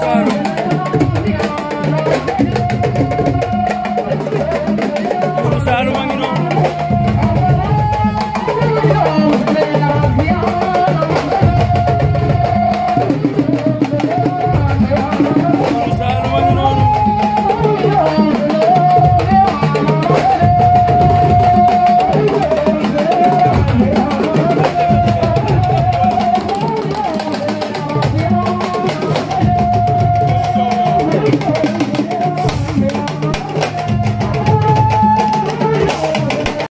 Saalum Saalum a ngi noonu